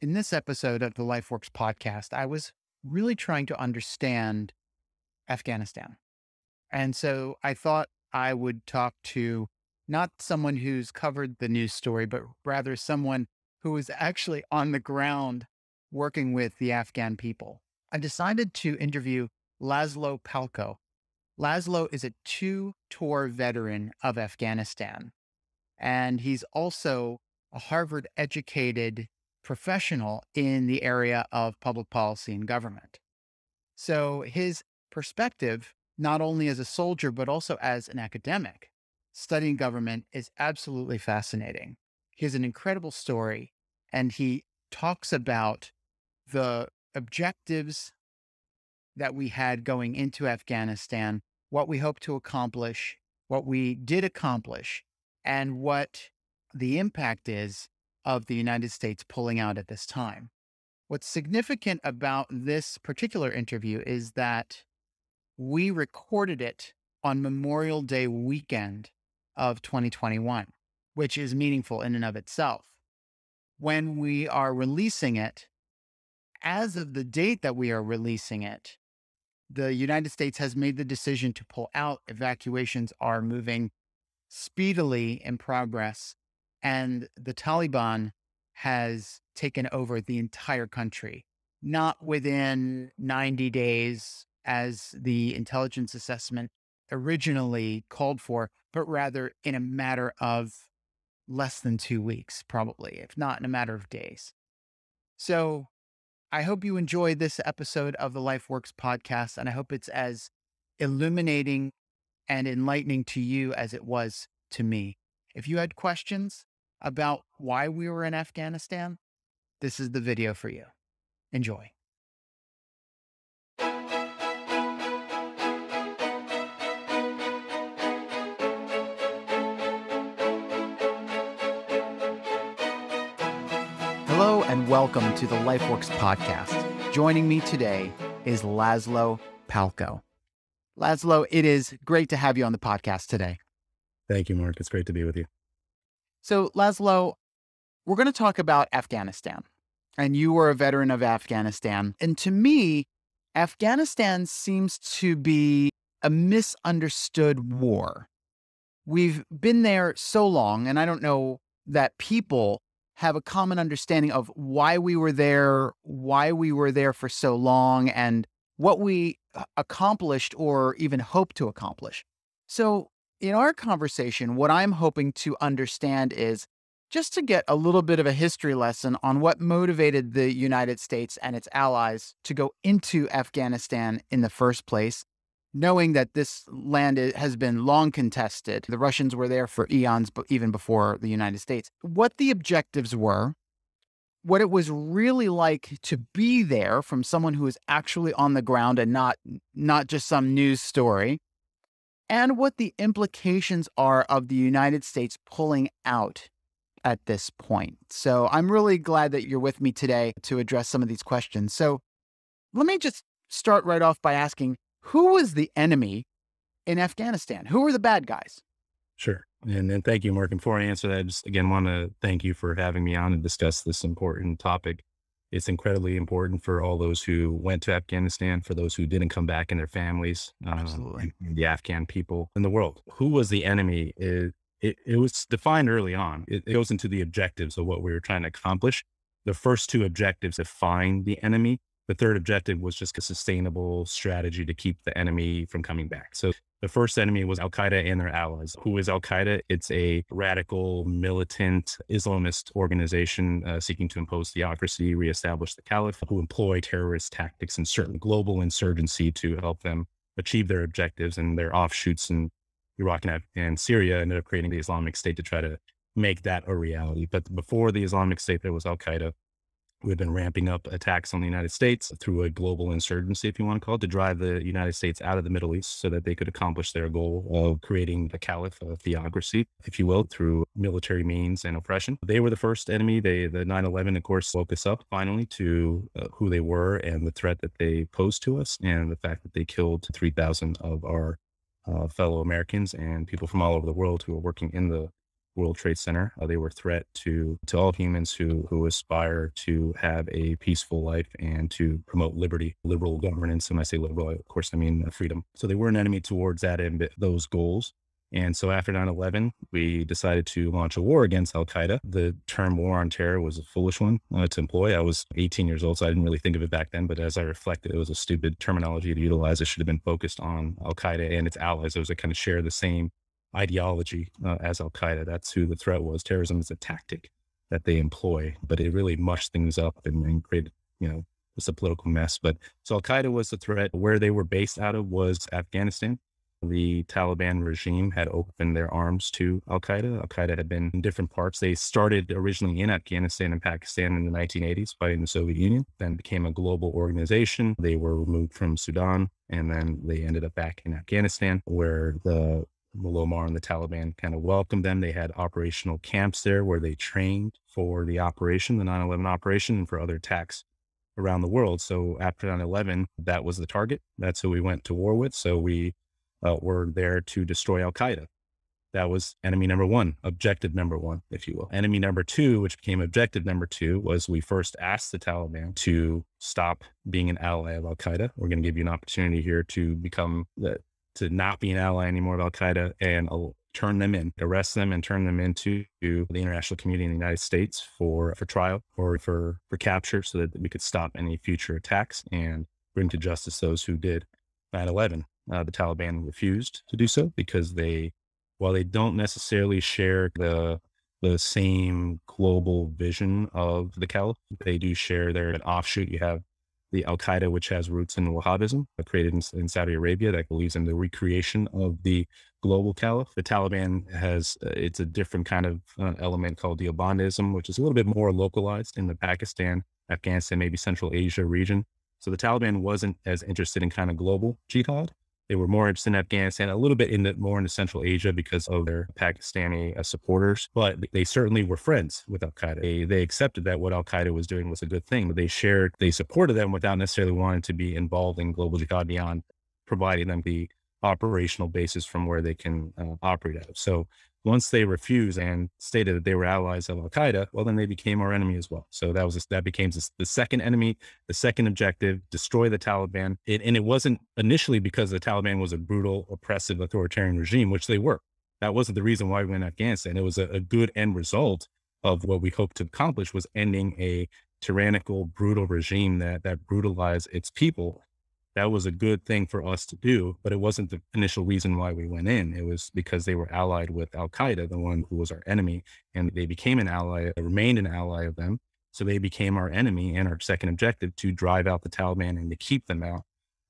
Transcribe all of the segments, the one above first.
In this episode of the LifeWorks podcast, I was really trying to understand Afghanistan. And so I thought I would talk to not someone who's covered the news story, but rather someone who was actually on the ground working with the Afghan people. I decided to interview Laszlo Palko. Laszlo is a two tour veteran of Afghanistan, and he's also a Harvard educated professional in the area of public policy and government. So his perspective, not only as a soldier, but also as an academic, studying government is absolutely fascinating. He has an incredible story, and he talks about the objectives that we had going into Afghanistan, what we hope to accomplish, what we did accomplish, and what the impact is of the United States pulling out at this time. What's significant about this particular interview is that we recorded it on Memorial Day weekend of 2021, which is meaningful in and of itself. When we are releasing it, as of the date that we are releasing it, the United States has made the decision to pull out. Evacuations are moving speedily in progress, and the Taliban has taken over the entire country, not within 90 days as the intelligence assessment originally called for, but rather in a matter of less than two weeks, probably, if not in a matter of days. So I hope you enjoyed this episode of the LifeWorks podcast, and I hope it's as illuminating and enlightening to you as it was to me. If you had questions about why we were in Afghanistan, this is the video for you. Enjoy. Hello and welcome to the LifeWorks podcast. Joining me today is Laszlo Palko. Laszlo, it is great to have you on the podcast today. Thank you, Mark. It's great to be with you. So, Laszlo, we're going to talk about Afghanistan. And you were a veteran of Afghanistan. And to me, Afghanistan seems to be a misunderstood war. We've been there so long, and I don't know that people have a common understanding of why we were there, why we were there for so long, and what we uh, accomplished or even hope to accomplish. So, in our conversation, what I'm hoping to understand is just to get a little bit of a history lesson on what motivated the United States and its allies to go into Afghanistan in the first place, knowing that this land has been long contested. The Russians were there for eons, but even before the United States. What the objectives were, what it was really like to be there from someone who is actually on the ground and not not just some news story, and what the implications are of the United States pulling out at this point. So I'm really glad that you're with me today to address some of these questions. So let me just start right off by asking who was the enemy in Afghanistan? Who were the bad guys? Sure. And, and thank you, Mark. And before I answer that, I just again want to thank you for having me on and discuss this important topic. It's incredibly important for all those who went to Afghanistan, for those who didn't come back and their families, Absolutely. Um, the Afghan people in the world. Who was the enemy? It, it, it was defined early on. It, it goes into the objectives of what we were trying to accomplish. The first two objectives define the enemy the third objective was just a sustainable strategy to keep the enemy from coming back. So the first enemy was Al Qaeda and their allies. Who is Al Qaeda? It's a radical, militant Islamist organization uh, seeking to impose theocracy, reestablish the caliphate, who employ terrorist tactics and certain global insurgency to help them achieve their objectives and their offshoots in Iraq and, and Syria ended up creating the Islamic State to try to make that a reality. But before the Islamic State, there was Al Qaeda. We've been ramping up attacks on the United States through a global insurgency, if you want to call it, to drive the United States out of the Middle East so that they could accomplish their goal of creating the caliph, a theocracy, if you will, through military means and oppression. They were the first enemy. They, the 9 11, of course, woke us up finally to uh, who they were and the threat that they posed to us and the fact that they killed 3,000 of our uh, fellow Americans and people from all over the world who are working in the World Trade Center. Uh, they were a threat to to all humans who who aspire to have a peaceful life and to promote liberty, liberal governance. And I say liberal, of course, I mean uh, freedom. So they were an enemy towards that and those goals. And so after 9 11, we decided to launch a war against Al Qaeda. The term war on terror was a foolish one uh, to employ. I was 18 years old, so I didn't really think of it back then. But as I reflected, it was a stupid terminology to utilize. It should have been focused on Al Qaeda and its allies, those that kind of share the same ideology uh, as Al Qaeda. That's who the threat was. Terrorism is a tactic that they employ, but it really mushed things up and, and created, you know, it's a political mess. But so Al Qaeda was the threat. Where they were based out of was Afghanistan the Taliban regime had opened their arms to Al Qaeda. Al Qaeda had been in different parts. They started originally in Afghanistan and Pakistan in the 1980s, fighting the Soviet Union, then became a global organization. They were removed from Sudan, and then they ended up back in Afghanistan, where the Mullah and the Taliban kind of welcomed them. They had operational camps there where they trained for the operation, the 9 11 operation, and for other attacks around the world. So after 9 11, that was the target. That's who we went to war with. So we uh, were there to destroy Al Qaeda. That was enemy number one, objective number one, if you will. Enemy number two, which became objective number two, was we first asked the Taliban to stop being an ally of Al Qaeda. We're going to give you an opportunity here to become the, to not be an ally anymore of Al Qaeda and turn them in, arrest them, and turn them into the international community in the United States for for trial or for for capture, so that we could stop any future attacks and bring to justice those who did 9/11. Uh, the Taliban refused to do so because they, while they don't necessarily share the the same global vision of the Caliph, they do share their offshoot. You have the Al Qaeda, which has roots in Wahhabism, created in, in, Saudi Arabia, that believes in the recreation of the global caliph. The Taliban has uh, it's a different kind of uh, element called Deobandism, which is a little bit more localized in the Pakistan, Afghanistan, maybe Central Asia region. So the Taliban wasn't as interested in kind of global jihad. They were more interested in Afghanistan, a little bit in the, more into Central Asia because of their Pakistani uh, supporters, but they certainly were friends with Al Qaeda. They, they accepted that what Al Qaeda was doing was a good thing, but they shared, they supported them without necessarily wanting to be involved in global jihad beyond providing them the operational basis from where they can uh, operate out of. So once they refused and stated that they were allies of Al Qaeda, well, then they became our enemy as well. So that was that became the second enemy, the second objective: destroy the Taliban. It, and it wasn't initially because the Taliban was a brutal, oppressive, authoritarian regime, which they were. That wasn't the reason why we went to Afghanistan. It was a, a good end result of what we hoped to accomplish was ending a tyrannical, brutal regime that that brutalized its people that was a good thing for us to do, but it wasn't the initial reason why we went in. It was because they were allied with Al Qaeda, the one who was our enemy, and they became an ally, remained an ally of them. So they became our enemy and our second objective to drive out the Taliban and to keep them out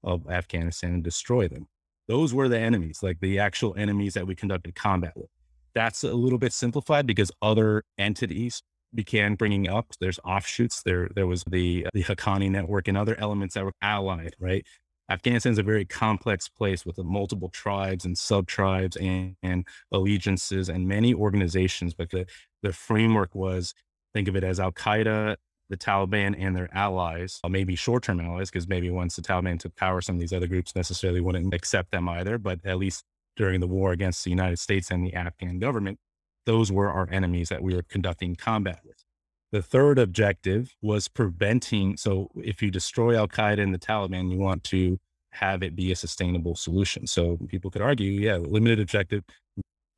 of Afghanistan and destroy them. Those were the enemies, like the actual enemies that we conducted combat with. That's a little bit simplified because other entities began bringing up. There's offshoots. There, there was the the Haqqani network and other elements that were allied. Right. Afghanistan is a very complex place with multiple tribes and sub tribes and, and allegiances and many organizations. But the the framework was think of it as Al Qaeda, the Taliban, and their allies, uh, maybe short term allies, because maybe once the Taliban took power, some of these other groups necessarily wouldn't accept them either. But at least during the war against the United States and the Afghan government, those were our enemies that we were conducting combat with. The third objective was preventing. So, if you destroy Al Qaeda and the Taliban, you want to have it be a sustainable solution. So, people could argue, yeah, limited objective,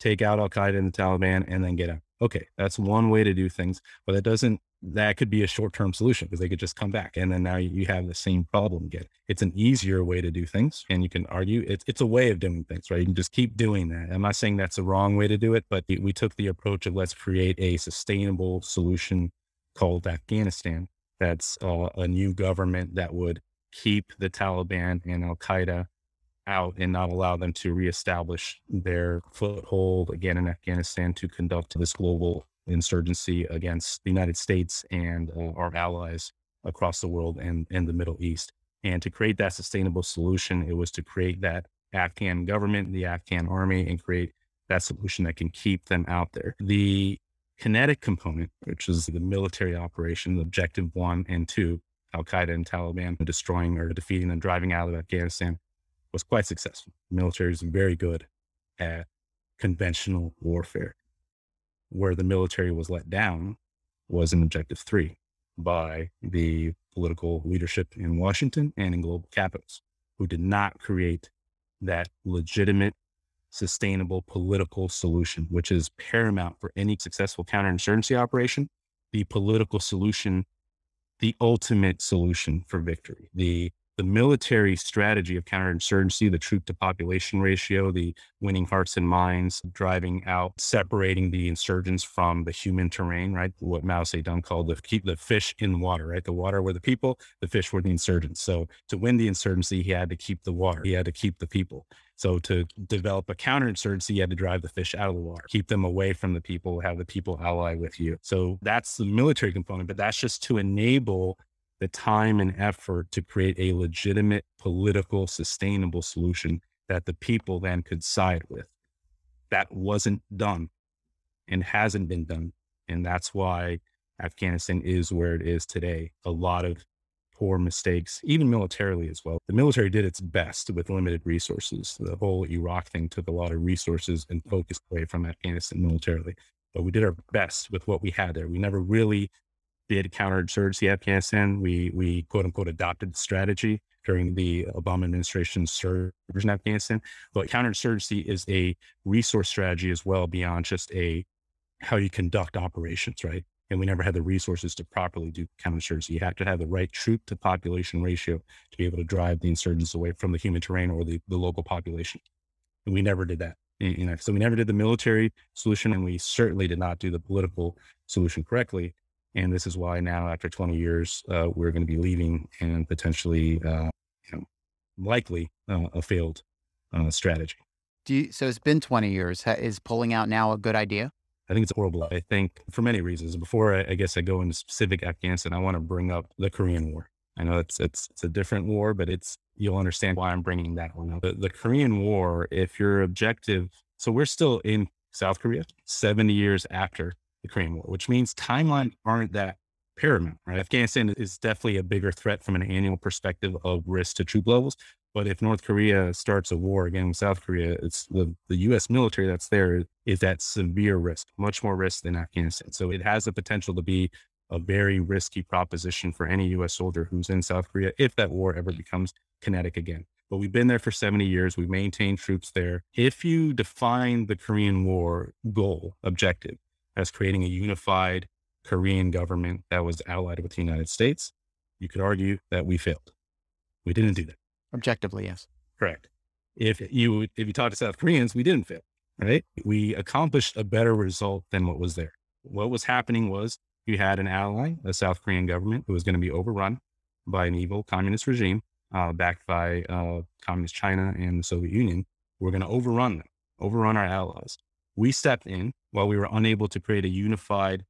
take out Al Qaeda and the Taliban, and then get out. Okay, that's one way to do things, but it doesn't, that could be a short term solution because they could just come back. And then now you have the same problem again. It's an easier way to do things. And you can argue it's, it's a way of doing things, right? You can just keep doing that. I'm not saying that's the wrong way to do it, but we took the approach of let's create a sustainable solution called Afghanistan. That's uh, a new government that would keep the Taliban and Al Qaeda out and not allow them to reestablish their foothold again in Afghanistan to conduct this global insurgency against the United States and uh, our allies across the world and in the Middle East. And to create that sustainable solution, it was to create that Afghan government, the Afghan army, and create that solution that can keep them out there. The kinetic component, which is the military operation, objective one and two, Al Qaeda and Taliban destroying or defeating and driving out of Afghanistan, was quite successful. The military is very good at conventional warfare. Where the military was let down was in objective three by the political leadership in Washington and in global capitals, who did not create that legitimate, sustainable political solution, which is paramount for any successful counterinsurgency operation. The political solution, the ultimate solution for victory, the the military strategy of counterinsurgency, the troop to population ratio, the winning hearts and minds, driving out, separating the insurgents from the human terrain, right? What Mao Zedong called the keep the fish in water, right? The water were the people, the fish were the insurgents. So to win the insurgency, he had to keep the water, he had to keep the people. So to develop a counterinsurgency, you had to drive the fish out of the water, keep them away from the people, have the people ally with you. So that's the military component, but that's just to enable the time and effort to create a legitimate political sustainable solution that the people then could side with. That wasn't done and hasn't been done. And that's why Afghanistan is where it is today. A lot of poor mistakes, even militarily as well. The military did its best with limited resources. The whole Iraq thing took a lot of resources and focus away from Afghanistan militarily. But we did our best with what we had there. We never really did counterinsurgency Afghanistan. We we quote unquote adopted the strategy during the Obama administration's surge in Afghanistan. But counterinsurgency is a resource strategy as well beyond just a how you conduct operations, right? And we never had the resources to properly do counterinsurgency. You have to have the right troop to population ratio to be able to drive the insurgents away from the human terrain or the, the local population. And we never did that. You know, so we never did the military solution, and we certainly did not do the political solution correctly. And this is why now, after 20 years, uh, we're going to be leaving and potentially, uh, you know, likely uh, a failed uh, strategy. Do you, so it's been 20 years. Is pulling out now a good idea? I think it's horrible. I think for many reasons. Before I, I guess I go into specific Afghanistan, I want to bring up the Korean War. I know it's it's it's a different war, but it's you'll understand why I'm bringing that one up. The, the Korean War, if your objective, so we're still in South Korea, 70 years after the Korean War, which means timelines aren't that paramount, right? Afghanistan is definitely a bigger threat from an annual perspective of risk to troop levels. But if North Korea starts a war again with South Korea, it's the, the US military that's there is at severe risk, much more risk than Afghanistan. So it has the potential to be a very risky proposition for any US soldier who's in South Korea if that war ever becomes kinetic again. But we've been there for 70 years. We've maintained troops there. If you define the Korean War goal, objective, as creating a unified Korean government that was allied with the United States, you could argue that we failed. We didn't do that. Objectively, yes. Correct. If you if you talk to South Koreans, we didn't fail, right? We accomplished a better result than what was there. What was happening was you had an ally, a South Korean government, who was going to be overrun by an evil communist regime, uh, backed by uh, communist China and the Soviet Union. We're going to overrun them, overrun our allies. We stepped in while we were unable to create a unified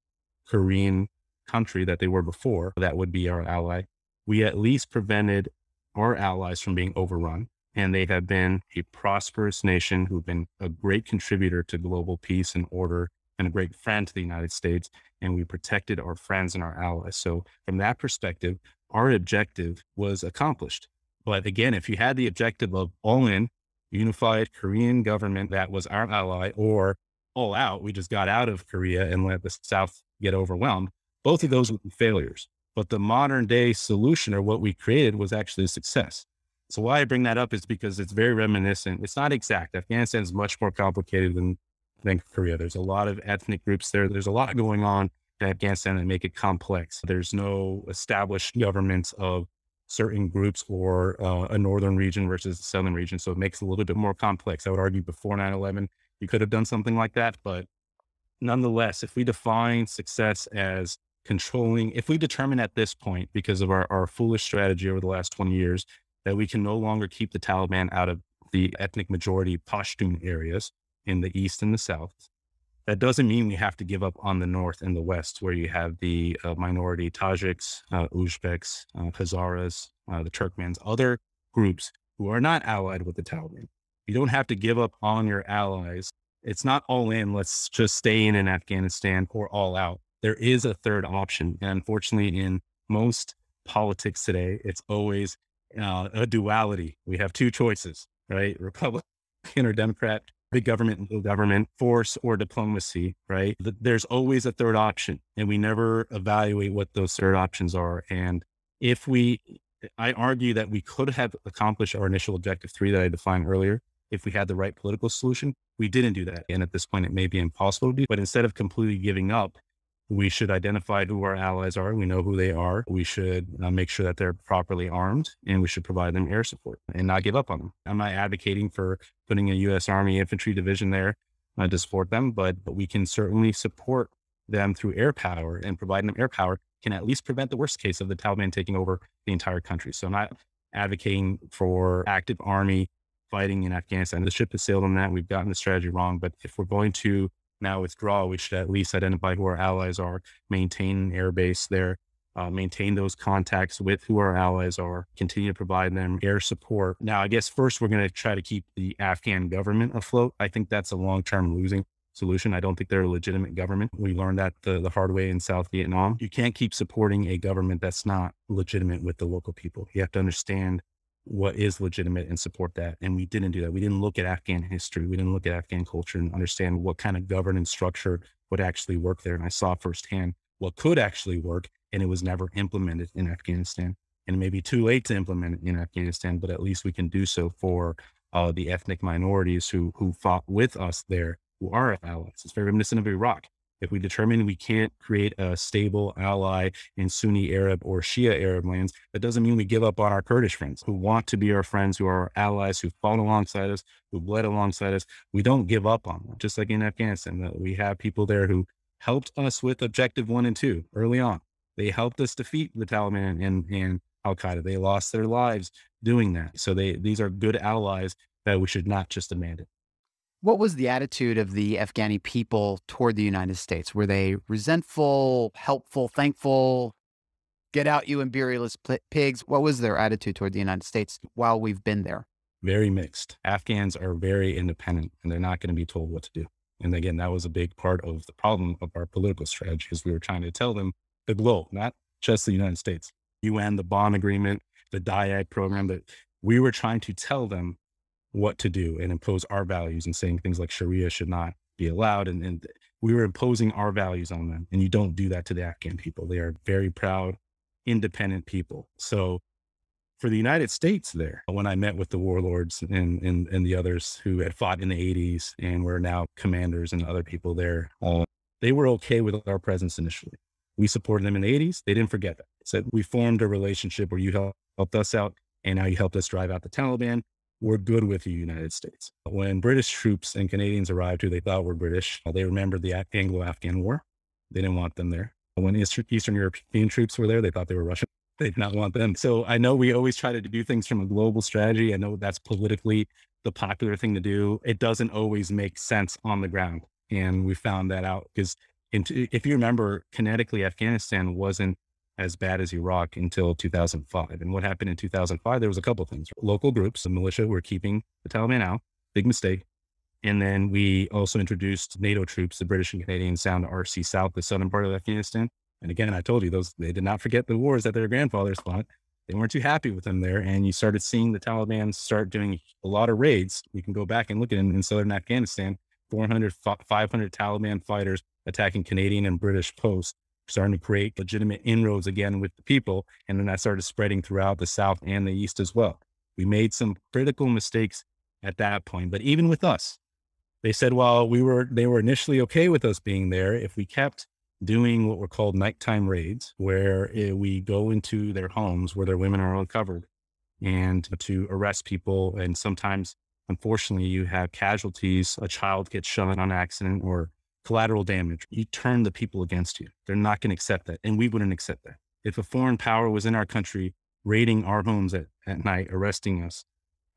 Korean country that they were before, that would be our ally. We at least prevented our allies from being overrun. And they have been a prosperous nation who've been a great contributor to global peace and order and a great friend to the United States. And we protected our friends and our allies. So, from that perspective, our objective was accomplished. But again, if you had the objective of all in, unified Korean government that was our ally, or all out, we just got out of Korea and let the South get overwhelmed. Both of those would be failures. But the modern day solution or what we created was actually a success. So why I bring that up is because it's very reminiscent. It's not exact. Afghanistan is much more complicated than, than Korea. There's a lot of ethnic groups there. There's a lot going on in Afghanistan that make it complex. There's no established governments of certain groups or uh, a northern region versus the southern region. So it makes it a little bit more complex. I would argue before 9 11, you could have done something like that. But nonetheless, if we define success as controlling, if we determine at this point, because of our, our foolish strategy over the last 20 years, that we can no longer keep the Taliban out of the ethnic majority Pashtun areas in the east and the south, that doesn't mean we have to give up on the north and the west, where you have the uh, minority Tajiks, uh, Uzbeks, uh, Hazaras, uh, the Turkmens, other groups who are not allied with the Taliban. You don't have to give up on your allies. It's not all in, let's just stay in in Afghanistan or all out. There is a third option. And unfortunately, in most politics today, it's always uh, a duality. We have two choices, right? Republican or Democrat big government, little government, force or diplomacy, right? There's always a third option and we never evaluate what those third options are. And if we, I argue that we could have accomplished our initial objective three that I defined earlier if we had the right political solution. We didn't do that. And at this point, it may be impossible to do, but instead of completely giving up, we should identify who our allies are. We know who they are. We should uh, make sure that they're properly armed and we should provide them air support and not give up on them. I'm not advocating for putting a U.S. Army infantry division there uh, to support them, but, but we can certainly support them through air power and providing them air power can at least prevent the worst case of the Taliban taking over the entire country. So I'm not advocating for active army fighting in Afghanistan. The ship has sailed on that. We've gotten the strategy wrong. But if we're going to now withdraw, we should at least identify who our allies are, maintain an airbase there, uh, maintain those contacts with who our allies are, continue to provide them air support. Now, I guess first we're going to try to keep the Afghan government afloat. I think that's a long term losing solution. I don't think they're a legitimate government. We learned that the, the hard way in South Vietnam. You can't keep supporting a government that's not legitimate with the local people. You have to understand what is legitimate and support that. And we didn't do that. We didn't look at Afghan history. We didn't look at Afghan culture and understand what kind of governance structure would actually work there. And I saw firsthand what could actually work, and it was never implemented in Afghanistan. And it may be too late to implement it in Afghanistan, but at least we can do so for uh, the ethnic minorities who who fought with us there, who are allies. It's very reminiscent of Iraq. If we determine we can't create a stable ally in Sunni Arab or Shia Arab lands, that doesn't mean we give up on our Kurdish friends who want to be our friends, who are our allies, who fought alongside us, who bled alongside us. We don't give up on them, just like in Afghanistan. We have people there who helped us with objective one and two early on. They helped us defeat the Taliban and, and Al Qaeda. They lost their lives doing that. So they these are good allies that we should not just abandon. What was the attitude of the Afghani people toward the United States? Were they resentful, helpful, thankful? Get out, you imperialist pigs. What was their attitude toward the United States while we've been there? Very mixed. Afghans are very independent and they're not going to be told what to do. And again, that was a big part of the problem of our political strategy is we were trying to tell them the globe, not just the United States. UN, the Bonn Agreement, the DIAG program, that we were trying to tell them what to do and impose our values and saying things like Sharia should not be allowed. And, and we were imposing our values on them. And you don't do that to the Afghan people. They are very proud, independent people. So for the United States there, when I met with the warlords and, and, and the others who had fought in the 80s and were now commanders and other people there, uh, they were okay with our presence initially. We supported them in the 80s. They didn't forget that. Said we formed a relationship where you helped us out and now you helped us drive out the Taliban were good with the United States. When British troops and Canadians arrived, who they thought were British, they remembered the Anglo Afghan War. They didn't want them there. When Eastern European troops were there, they thought they were Russian. They did not want them. So I know we always try to do things from a global strategy. I know that's politically the popular thing to do. It doesn't always make sense on the ground. And we found that out because if you remember, kinetically, Afghanistan wasn't as bad as Iraq until 2005. And what happened in 2005? There was a couple of things. Local groups, the militia, were keeping the Taliban out. Big mistake. And then we also introduced NATO troops, the British and Canadians, down to RC South, the southern part of Afghanistan. And again, I told you those they did not forget the wars that their grandfathers fought. They weren't too happy with them there. And you started seeing the Taliban start doing a lot of raids. You can go back and look at in, in southern Afghanistan, 400, 500 Taliban fighters attacking Canadian and British posts starting to create legitimate inroads again with the people. And then that started spreading throughout the South and the East as well. We made some critical mistakes at that point. But even with us, they said, well, we were, they were initially okay with us being there if we kept doing what were called nighttime raids, where eh, we go into their homes where their women are uncovered and to arrest people. And sometimes, unfortunately, you have casualties. A child gets shot on accident or collateral damage. You turn the people against you. They're not going to accept that. And we wouldn't accept that. If a foreign power was in our country raiding our homes at, at night, arresting us,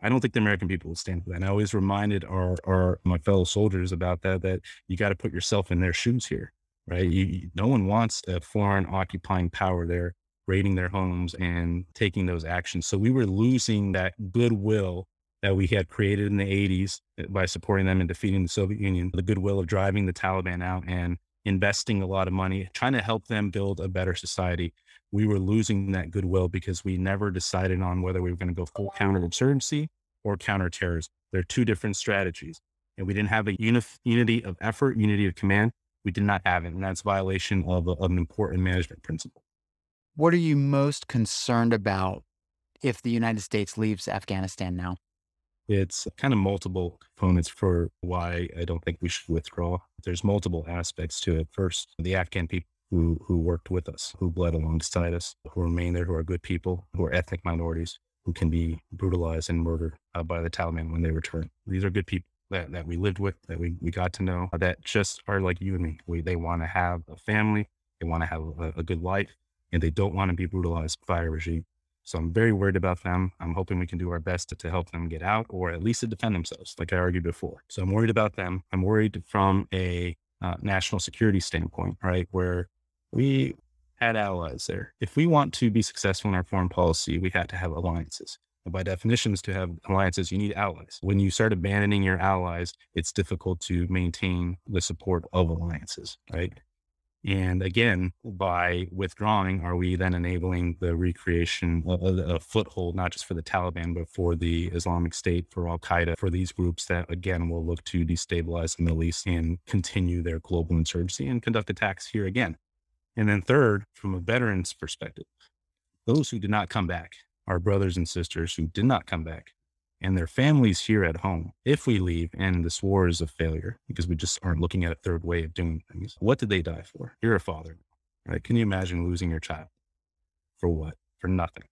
I don't think the American people would stand for that. And I always reminded our, our my fellow soldiers about that, that you got to put yourself in their shoes here, right? You, no one wants a foreign occupying power there raiding their homes and taking those actions. So we were losing that goodwill that we had created in the 80s eh, by supporting them and defeating the Soviet Union, the goodwill of driving the Taliban out and investing a lot of money, trying to help them build a better society. We were losing that goodwill because we never decided on whether we were going to go full counterinsurgency or counterterrorism. They're two different strategies. and we didn't have a uni- unity of effort, unity of command, we did not have it. And that's violation of, a, of an important management principle. What are you most concerned about if the United States leaves Afghanistan now? It's kind of multiple components for why I don't think we should withdraw. There's multiple aspects to it. First, the Afghan people who, who worked with us, who bled alongside us, who remain there, who are good people, who are ethnic minorities, who can be brutalized and murdered uh, by the Taliban when they return. These are good people that, that we lived with, that we, we got to know, uh, that just are like you and me. We, they want to have a family, they want to have a, a good life, and they don't want to be brutalized by a regime. So I'm very worried about them. I'm hoping we can do our best to, to, help them get out or at least to defend themselves, like I argued before. So I'm worried about them. I'm worried from a uh, national security standpoint, right? Where we had allies there. If we want to be successful in our foreign policy, we had to have alliances. And by definitions, to have alliances, you need allies. When you start abandoning your allies, it's difficult to maintain the support of alliances, right? And again, by withdrawing, are we then enabling the recreation uh, uh, of a uh, foothold, not just for the Taliban, but for the Islamic State, for Al Qaeda, for these groups that, again, will look to destabilize the Middle East and continue their global insurgency and conduct attacks here again? And then, third, from a veteran's perspective, those who did not come back, our brothers and sisters who did not come back, and their families here at home, if we leave and this war is a failure because we just aren't looking at a third way of doing things, what did they die for? You're a father, right? Can you imagine losing your child? For what? For nothing.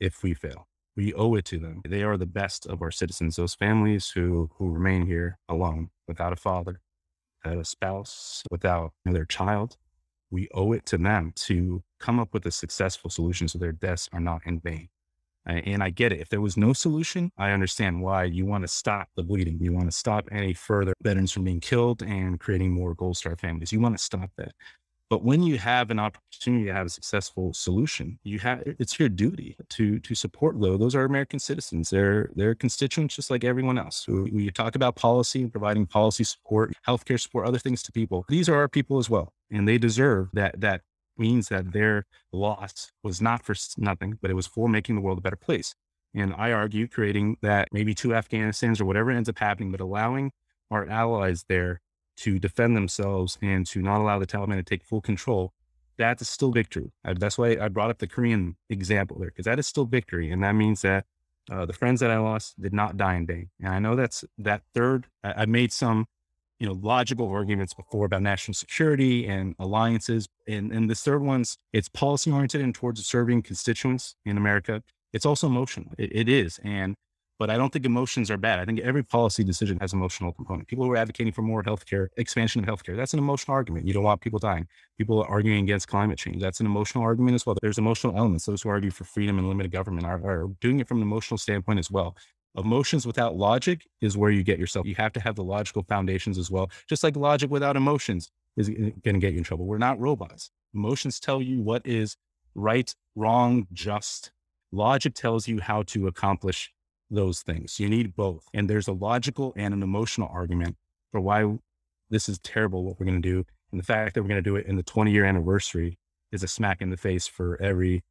If we fail, we owe it to them. They are the best of our citizens. Those families who, who remain here alone, without a father, without a spouse, without their child, we owe it to them to come up with a successful solution so their deaths are not in vain. And I get it. If there was no solution, I understand why you want to stop the bleeding. You want to stop any further veterans from being killed and creating more Gold Star families. You want to stop that. But when you have an opportunity to have a successful solution, you have it's your duty to to support those. Those are American citizens. They're they're constituents just like everyone else. We, we talk about policy and providing policy support, healthcare support, other things to people. These are our people as well, and they deserve that that means that their loss was not for nothing, but it was for making the world a better place. And I argue creating that maybe two Afghanistans or whatever ends up happening, but allowing our allies there to defend themselves and to not allow the Taliban to take full control, that's still victory. that's why I brought up the Korean example there, because that is still victory. And that means that uh, the friends that I lost did not die in vain. And I know that's that third, I, I made some you know, logical arguments before about national security and alliances. And, and the third one's it's policy oriented and towards serving constituents in America. It's also emotional. It, it is. And, but I don't think emotions are bad. I think every policy decision has emotional component. People who are advocating for more healthcare, expansion of healthcare, that's an emotional argument. You don't want people dying. People are arguing against climate change. That's an emotional argument as well. There's emotional elements. Those who argue for freedom and limited government are, are doing it from an emotional standpoint as well. Emotions without logic is where you get yourself. You have to have the logical foundations as well. Just like logic without emotions is going to get you in trouble. We're not robots. Emotions tell you what is right, wrong, just. Logic tells you how to accomplish those things. You need both. And there's a logical and an emotional argument for why this is terrible, what we're going to do. And the fact that we're going to do it in the 20 year anniversary is a smack in the face for every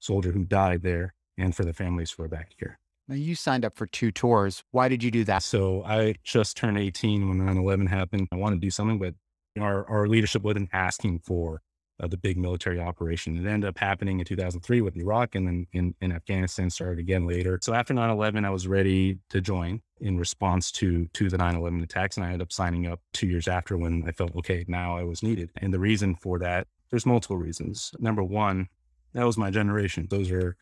soldier who died there and for the families who are back here. Now, you signed up for two tours. Why did you do that? So I just turned 18 when 9 11 happened. I wanted to do something, but our, our leadership wasn't asking for uh, the big military operation. It ended up happening in 2003 with Iraq and then in, in Afghanistan started again later. So after 9 11, I was ready to join in response to, to the 9 11 attacks. And I ended up signing up two years after when I felt, okay, now I was needed. And the reason for that, there's multiple reasons. Number one, that was my generation. Those are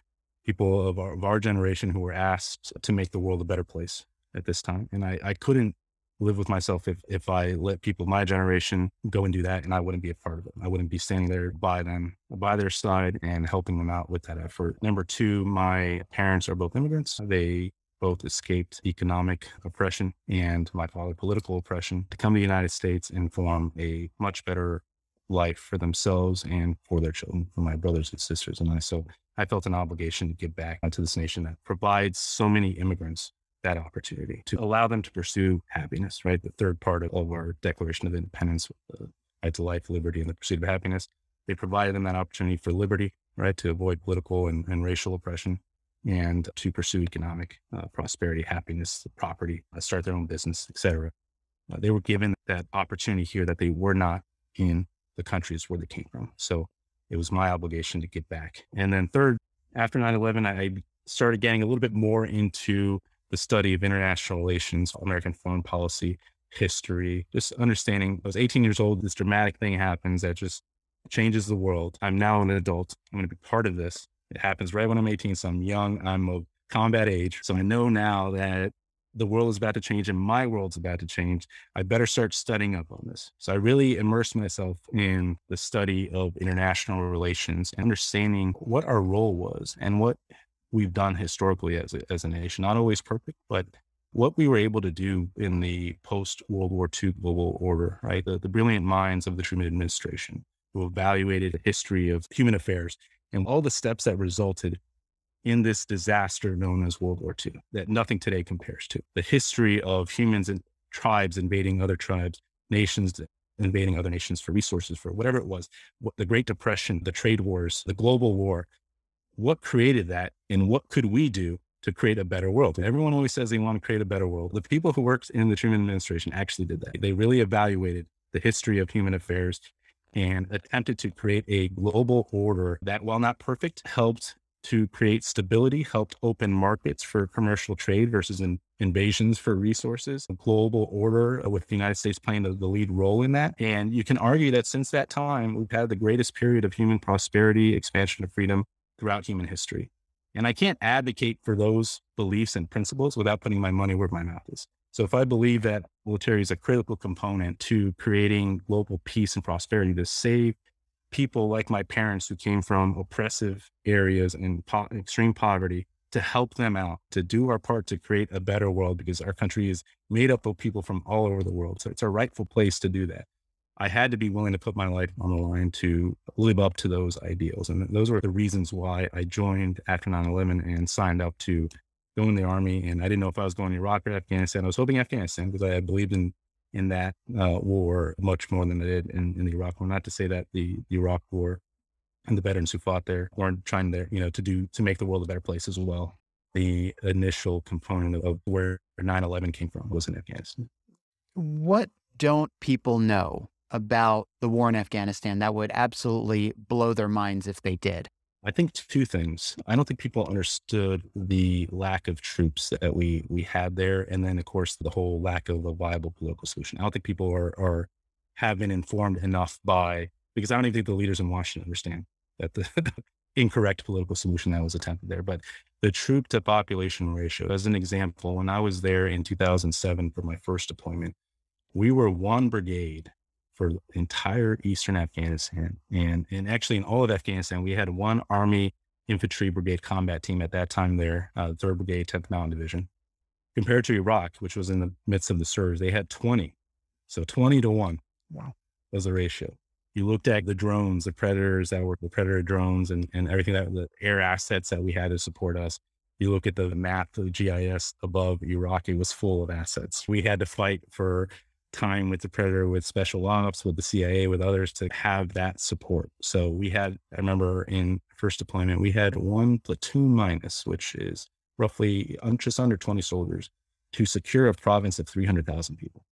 people of our, of our generation who were asked to make the world a better place at this time. And I, I couldn't live with myself if, if I let people my generation go and do that and I wouldn't be a part of it. I wouldn't be standing there by them, by their side and helping them out with that effort. Number two, my parents are both immigrants. They both escaped economic oppression and my father political oppression to come to the United States and form a much better life for themselves and for their children, for my brothers and sisters and I. So I felt an obligation to give back to this nation that provides so many immigrants that opportunity to allow them to pursue happiness, right? The third part of our Declaration of Independence, the right to life, liberty, and the pursuit of happiness. They provided them that opportunity for liberty, right? To avoid political and, and racial oppression and to pursue economic uh, prosperity, happiness, property, uh, start their own business, etc. Uh, they were given that opportunity here that they were not in the countries where they came from. So it was my obligation to get back. And then third, after 9-11, I started getting a little bit more into the study of international relations, American foreign policy, history, just understanding. I was 18 years old. This dramatic thing happens that just changes the world. I'm now an adult. I'm going to be part of this. It happens right when I'm 18. So I'm young. I'm of combat age. So I know now that the world is about to change and my world's about to change. I better start studying up on this. So I really immersed myself in the study of international relations, understanding what our role was and what we've done historically as a, as a nation. Not always perfect, but what we were able to do in the post World War II global order, right? The, the brilliant minds of the Truman administration who evaluated the history of human affairs and all the steps that resulted in this disaster known as World War II that nothing today compares to. The history of humans and tribes invading other tribes, nations invading other nations for resources, for whatever it was, the Great Depression, the trade wars, the global war. What created that and what could we do to create a better world? And everyone always says they want to create a better world. The people who worked in the Truman administration actually did that. They really evaluated the history of human affairs and attempted to create a global order that, while not perfect, helped to create stability, helped open markets for commercial trade versus in, invasions for resources, a global order uh, with the United States playing the, the, lead role in that. And you can argue that since that time, we've had the greatest period of human prosperity, expansion of freedom throughout human history. And I can't advocate for those beliefs and principles without putting my money where my mouth is. So if I believe that military is a critical component to creating global peace and prosperity to save people like my parents who came from oppressive areas and po- extreme poverty to help them out, to do our part to create a better world because our country is made up of people from all over the world. So it's a rightful place to do that. I had to be willing to put my life on the line to live up to those ideals. And those were the reasons why I joined after 9 11 and signed up to go in the army. And I didn't know if I was going to Iraq or Afghanistan. I was hoping Afghanistan because I believed in in that uh, war much more than they did in, in the Iraq war. Not to say that the, the Iraq war and the veterans who fought there weren't trying to, you know, to do, to make the world a better place as well. The initial component of where 9-11 came from was in Afghanistan. What don't people know about the war in Afghanistan that would absolutely blow their minds if they did? I think two things. I don't think people understood the lack of troops that we we had there, and then of course the whole lack of a viable political solution. I don't think people are are have been informed enough by because I don't even think the leaders in Washington understand that the, the incorrect political solution that was attempted there. But the troop to population ratio, as an example, when I was there in 2007 for my first deployment, we were one brigade for entire Eastern Afghanistan. And, and actually in all of Afghanistan, we had one Army Infantry Brigade combat team at that time there, uh, 3rd Brigade, 10th Mountain Division. Compared to Iraq, which was in the midst of the surge, they had 20. So 20 to 1. Wow. Was the ratio. You looked at the drones, the predators that were the predator drones and, and everything that the air assets that we had to support us. You look at the map, the GIS above Iraq, it was full of assets. We had to fight for time with the Predator, with special ops, with the CIA, with others to have that support. So we had, I remember in first deployment, we had one platoon minus, which is roughly just under 20 soldiers to secure a province of 300,000 people.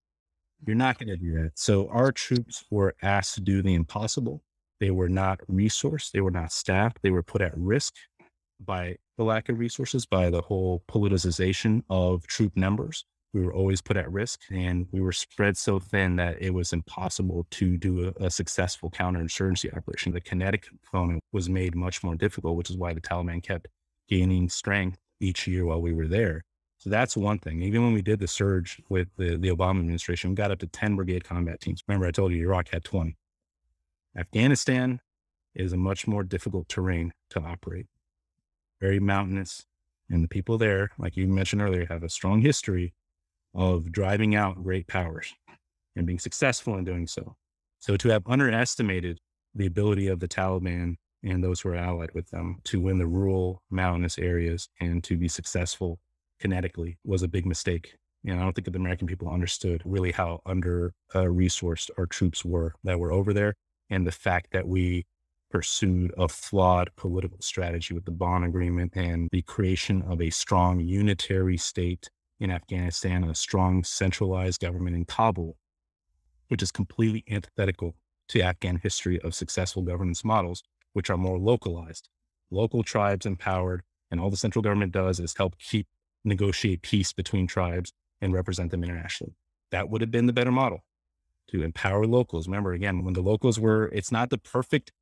You're not going to do that. So our troops were asked to do the impossible. They were not resourced. They were not staffed. They were put at risk by the lack of resources, by the whole politicization of troop numbers we were always put at risk and we were spread so thin that it was impossible to do a, a, successful counterinsurgency operation. The kinetic component was made much more difficult, which is why the Taliban kept gaining strength each year while we were there. So that's one thing. Even when we did the surge with the, the Obama administration, we got up to 10 brigade combat teams. Remember, I told you Iraq had 20. Afghanistan is a much more difficult terrain to operate, very mountainous. And the people there, like you mentioned earlier, have a strong history of driving out great powers and being successful in doing so. So to have underestimated the ability of the Taliban and those who are allied with them to win the rural mountainous areas and to be successful kinetically was a big mistake. And I don't think that the American people understood really how under uh, resourced our troops were that were over there. And the fact that we pursued a flawed political strategy with the Bonn Agreement and the creation of a strong unitary state in Afghanistan, a strong centralized government in Kabul, which is completely antithetical to Afghan history of successful governance models, which are more localized, local tribes empowered. And all the central government does is help keep negotiate peace between tribes and represent them internationally. That would have been the better model to empower locals. Remember, again, when the locals were, it's not the perfect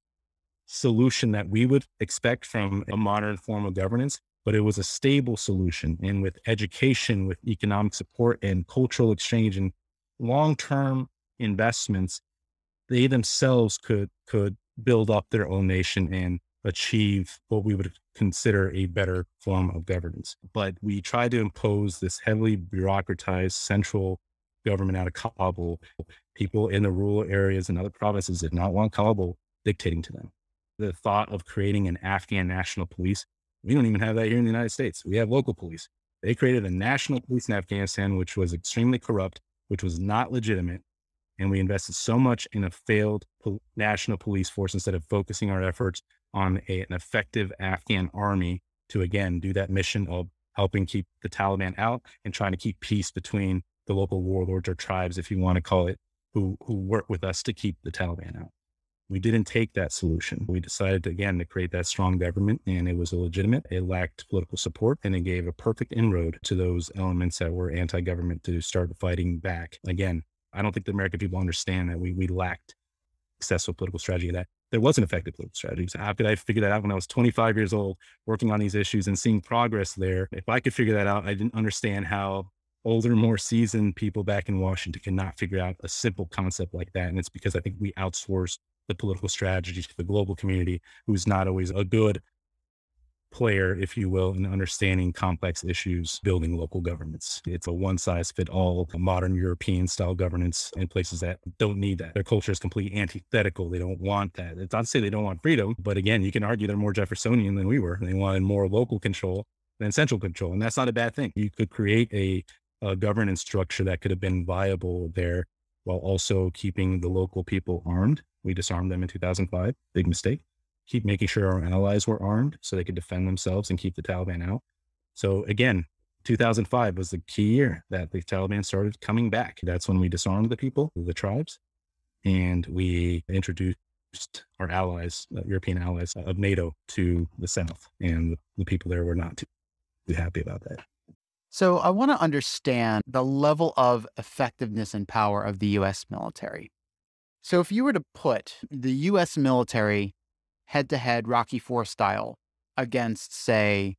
solution that we would expect from a modern form of governance, but it was a stable solution. And with education, with economic support and cultural exchange and long term investments, they themselves could could build up their own nation and achieve what we would consider a better form of governance. But we tried to impose this heavily bureaucratized central government out of Kabul. People in the rural areas and other provinces did not want Kabul dictating to them. The thought of creating an Afghan national police, we don't even have that here in the United States. We have local police. They created a national police in Afghanistan, which was extremely corrupt, which was not legitimate, and we invested so much in a failed po- national police force instead of focusing our efforts on a, an effective Afghan army to again do that mission of helping keep the Taliban out and trying to keep peace between the local warlords or tribes, if you want to call it, who who work with us to keep the Taliban out. We didn't take that solution. We decided again to create that strong government and it was illegitimate. It lacked political support and it gave a perfect inroad to those elements that were anti-government to start fighting back. Again, I don't think the American people understand that we, we lacked successful political strategy that there was an effective political strategy. So how could I figure that out when I was 25 years old, working on these issues and seeing progress there? If I could figure that out, I didn't understand how older, more seasoned people back in Washington cannot figure out a simple concept like that. And it's because I think we outsource the political strategy to the global community, who's not always a good player, if you will, in understanding complex issues, building local governments. It's a one size fit all modern European style governance in places that don't need that. Their culture is completely antithetical. They don't want that. It's not to say they don't want freedom, but again, you can argue they're more Jeffersonian than we were. They wanted more local control than central control. And that's not a bad thing. You could create a, a governance structure that could have been viable there while also keeping the local people armed. We disarmed them in 2005. Big mistake keep making sure our allies were armed so they could defend themselves and keep the Taliban out. So again, 2005 was the key year that the Taliban started coming back. That's when we disarmed the people, the tribes, and we introduced our allies, uh, European allies of NATO to the south. And the people there were not too, too happy about that. So I want to understand the level of effectiveness and power of the US military. So if you were to put the US military head to head Rocky Four style against, say,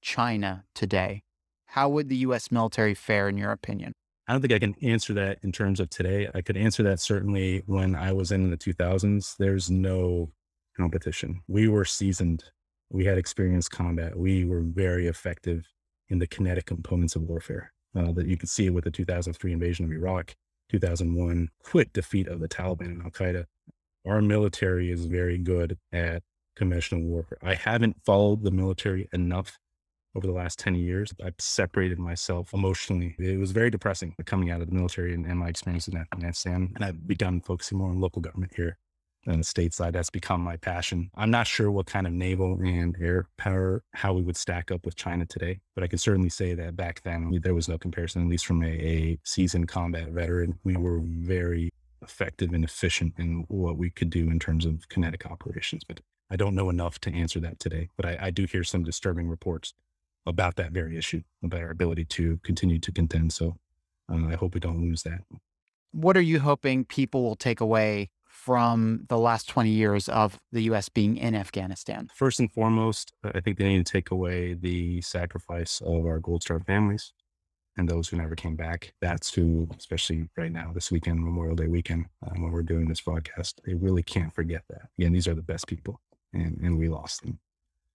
China today, how would the US military fare in your opinion? I don't think I can answer that in terms of today. I could answer that certainly when I was in the 2000s. There's no competition. We were seasoned. We had experienced combat. We were very effective in the kinetic components of warfare. Uh, that you can see with the 2003 invasion of Iraq, 2001 quick defeat of the Taliban and Al Qaeda, our military is very good at conventional warfare. I haven't followed the military enough over the last 10 years. I've separated myself emotionally. It was very depressing coming out of the military and, and my experience in Afghanistan. And I've begun focusing more on local government here on the state side. That's become my passion. I'm not sure what kind of naval and air power, how we would stack up with China today, but I can certainly say that back then there was no comparison, at least from a, a seasoned combat veteran. We were very effective and efficient in what we could do in terms of kinetic operations. But I don't know enough to answer that today. But I, I do hear some disturbing reports about that very issue, about our ability to continue to contend. So uh, I hope we don't lose that. What are you hoping people will take away from the last 20 years of the US being in Afghanistan? First and foremost, I think they need to take away the sacrifice of our Gold Star families and those who never came back. That's who, especially right now, this weekend, Memorial Day weekend, um, when we're doing this broadcast, they really can't forget that. Again, these are the best people, and, and we lost them.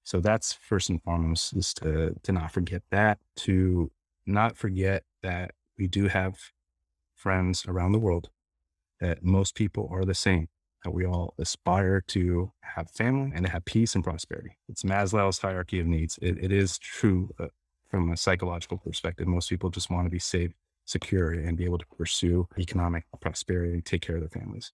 So that's first and foremost is to to not forget that, to not forget that we do have friends around the world, that most people are the same, that we all aspire to have family and to have peace and prosperity. It's Maslow's hierarchy of needs. it, it is true uh, from a psychological perspective. Most people just want to be safe, secure, and be able to pursue economic prosperity and take care of their families.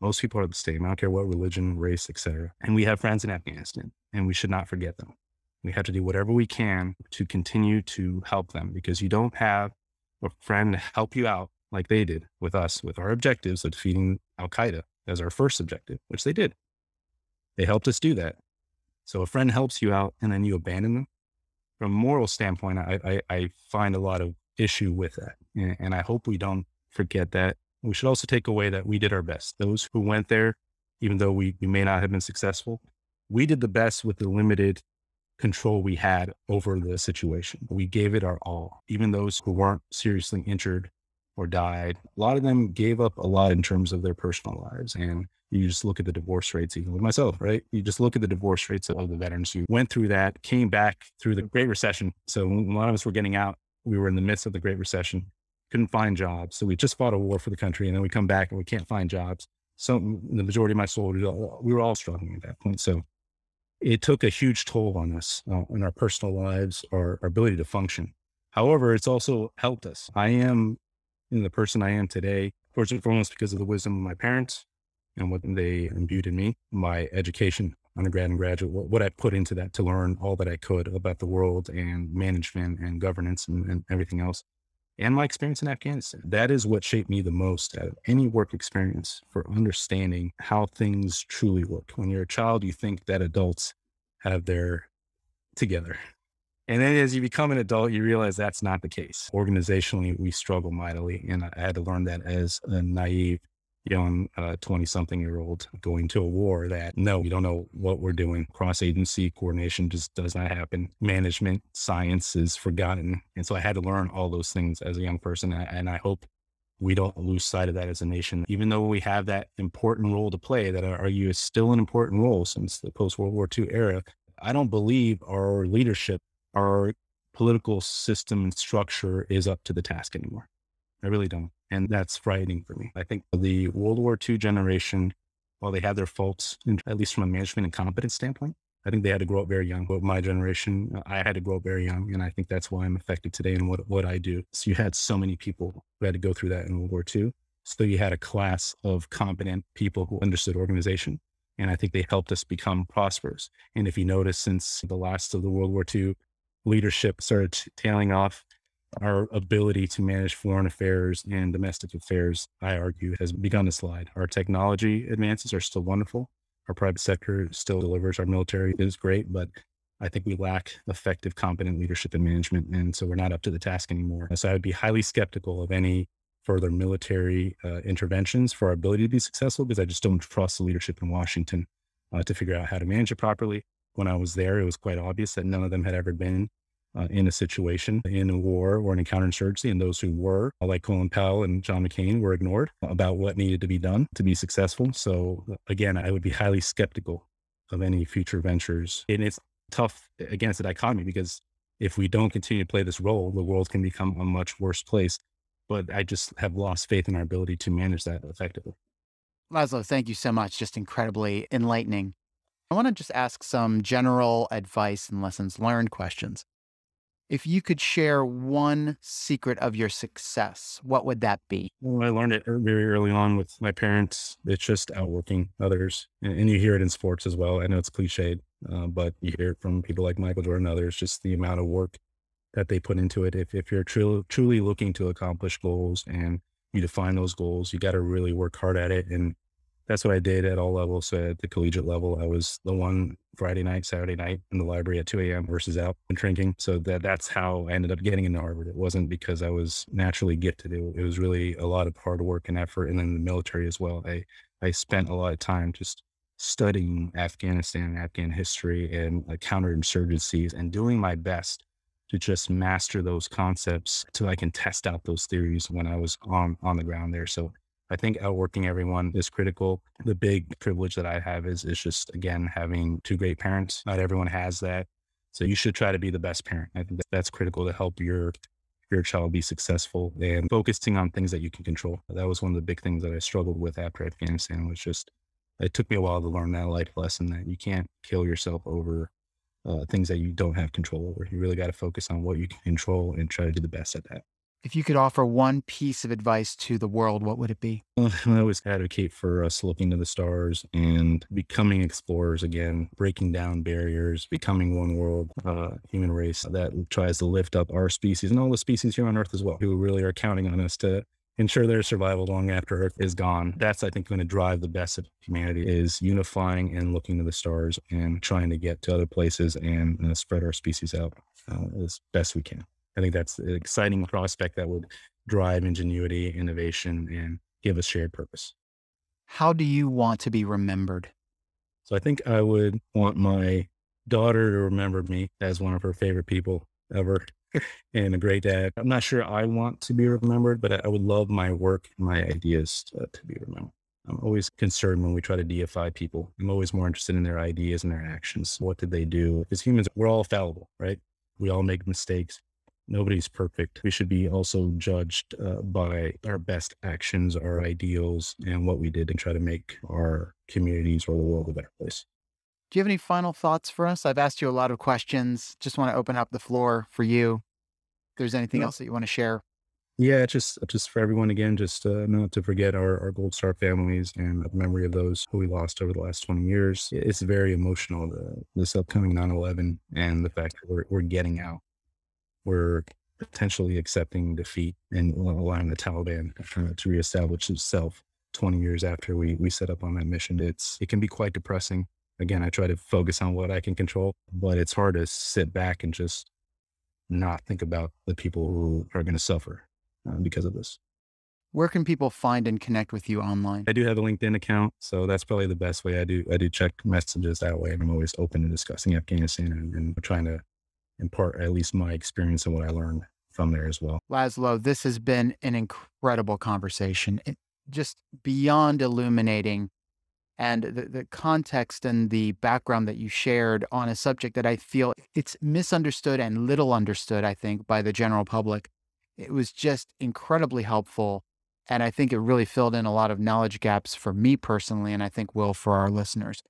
Most people are the same. I don't care what religion, race, etc. And we have friends in Afghanistan, and we should not forget them. We have to do whatever we can to continue to help them because you don't have a friend to help you out like they did with us, with our objectives of defeating Al Qaeda as our first objective, which they did. They helped us do that. So a friend helps you out and then you abandon them. From a moral standpoint, I, I, I find a lot of issue with that. And, and I hope we don't forget that. We should also take away that we did our best. Those who went there, even though we, we may not have been successful, we did the best with the limited control we had over the situation. We gave it our all. Even those who weren't seriously injured or died, a lot of them gave up a lot in terms of their personal lives. And you just look at the divorce rates, even with myself, right? You just look at the divorce rates of the veterans who went through that, came back through the Great Recession. So a lot of us were getting out, we were in the midst of the Great Recession, couldn't find jobs. So we just fought a war for the country and then we come back and we can't find jobs. So the majority of my soldiers, we were all struggling at that point. So it took a huge toll on us, uh, in our personal lives, our, our ability to function. However, it's also helped us. I am in the person I am today, first and foremost, because of the wisdom of my parents and what they imbued in me, my education, undergrad and graduate, what, I put into that to learn all that I could about the world and management and governance and, and everything else, and my experience in Afghanistan. That is what shaped me the most out of any work experience for understanding how things truly work. When you're a child, you think that adults have their together. And then as you become an adult, you realize that's not the case. Organizationally, we struggle mightily. And I had to learn that as a naive young 20 uh, something year old going to a war that no, we don't know what we're doing. Cross agency coordination just does not happen. Management science is forgotten. And so I had to learn all those things as a young person. And I hope we don't lose sight of that as a nation, even though we have that important role to play that I argue is still an important role since the post World War II era. I don't believe our leadership our political system and structure is up to the task anymore. I really don't. And that's frightening for me. I think the World War II generation, while they had their faults, at least from a management and competence standpoint, I think they had to grow up very young. But my generation, I had to grow up very young. And I think that's why I'm effective today in what, what I do. So you had so many people who had to go through that in World War II. So you had a class of competent people who understood organization. And I think they helped us become prosperous. And if you notice, since the last of the World War II leadership started tailing off. Our ability to manage foreign affairs and domestic affairs, I argue, has begun to slide. Our technology advances are still wonderful. Our private sector still delivers. Our military is great, but I think we lack effective, competent leadership and management. And so we're not up to the task anymore. So I would be highly skeptical of any further military uh, interventions for our ability to be successful because I just don't trust the leadership in Washington uh, to figure out how to manage it properly when I was there, it was quite obvious that none of them had ever been uh, in a situation in a war or an counterinsurgency. And those who were, like Colin Powell and John McCain, were ignored about what needed to be done to be successful. So, again, I would be highly skeptical of any future ventures. And it's tough against the dichotomy because if we don't continue to play this role, the world can become a much worse place. But I just have lost faith in our ability to manage that effectively. Laszlo, thank you so much. Just incredibly enlightening. I want to just ask some general advice and lessons learned questions. If you could share one secret of your success, what would that be? Well, I learned it very early on with my parents. It's just outworking others. And, and you hear it in sports as well. I know it's cliched, uh, but you hear it from people like Michael Jordan and others, just the amount of work that they put into it. If, if you're truly, truly looking to accomplish goals and you define those goals, you got to really work hard at it and that's what I did at all levels. So at the collegiate level, I was the one Friday night, Saturday night in the library at 2 a.m. versus out and drinking. So that that's how I ended up getting into Harvard. It wasn't because I was naturally gifted. It, it was really a lot of hard work and effort. And then the military as well. I, I spent a lot of time just studying Afghanistan, and Afghan history and uh, counterinsurgencies and doing my best to just master those concepts so I can test out those theories when I was on, on the ground there. So I think outworking everyone is critical. The big privilege that I have is is just again having two great parents. Not everyone has that. So you should try to be the best parent. I think that's critical to help your your child be successful and focusing on things that you can control. That was one of the big things that I struggled with after Afghanistan was just it took me a while to learn that life lesson that you can't kill yourself over uh, things that you don't have control over. You really got to focus on what you can control and try to do the best at that. If you could offer one piece of advice to the world, what would it be? I always advocate for us looking to the stars and becoming explorers again, breaking down barriers, becoming one world uh, human race that tries to lift up our species and all the species here on Earth as well, who really are counting on us to ensure their survival long after Earth is gone. That's, I think, going to drive the best of humanity is unifying and looking to the stars and trying to get to other places and uh, spread our species out uh, as best we can. I think that's an exciting prospect that would drive ingenuity, innovation, and give us shared purpose. How do you want to be remembered? So I think I would want my daughter to remember me as one of her favorite people ever and a great dad. I'm not sure I want to be remembered, but I would love my work and my ideas to, to be remembered. I'm always concerned when we try to deify people. I'm always more interested in their ideas and their actions. What did they do? As humans, we're all fallible, right? We all make mistakes nobody's perfect. We should be also judged uh, by our best actions, our ideals, and what we did and try to make our communities or the world a better place. Do you have any final thoughts for us? I've asked you a lot of questions. Just want to open up the floor for you. If there's anything yeah. else that you want to share. Yeah, just just for everyone again, just uh, not to forget our, our Gold Star families and the memory of those who we lost over the last 20 years. It's very emotional, the, this upcoming 9 11 and the fact that we're, we're getting out we're potentially accepting defeat and allowing the Taliban uh, to reestablish itself 20 years after we, we set up on that mission. It's, it can be quite depressing. Again, I try to focus on what I can control, but it's hard to sit back and just not think about the people who are going to suffer uh, because of this. Where can people find and connect with you online? I do have a LinkedIn account, so that's probably the best way. I do I do check messages that way, and I'm always open to discussing Afghanistan and, and trying to impart at least my experience and what I learned from there as well. Laszlo, this has been an incredible conversation, it, just beyond illuminating. And the, the context and the background that you shared on a subject that I feel it's misunderstood and little understood, I think, by the general public. It was just incredibly helpful. And I think it really filled in a lot of knowledge gaps for me personally, and I think will for our listeners.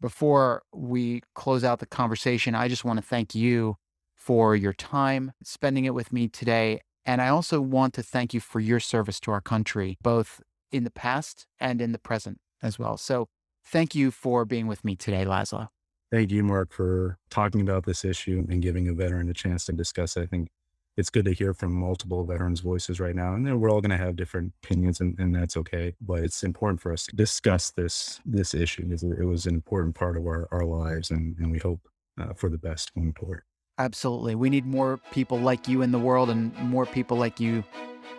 Before we close out the conversation, I just want to thank you for your time spending it with me today. And I also want to thank you for your service to our country, both in the past and in the present as well. So thank you for being with me today, Laszlo. Thank you, Mark, for talking about this issue and giving a veteran a chance to discuss it. I think it's good to hear from multiple veterans' voices right now. And we're all going to have different opinions, and, and, that's okay. But it's important for us to discuss this this issue because it was an important part of our, our lives, and, and we hope uh, for the best going forward. Absolutely. We need more people like you in the world and more people like you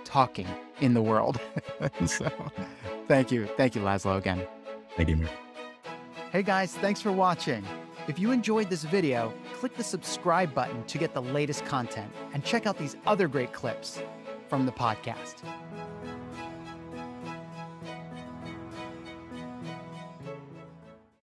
talking in the world. Hmm. so thank you. Thank you, Laszlo, again. Thank you, Hey guys, thanks for watching. If you enjoyed this video, click the subscribe button to get the latest content and check out these other great clips from the podcast.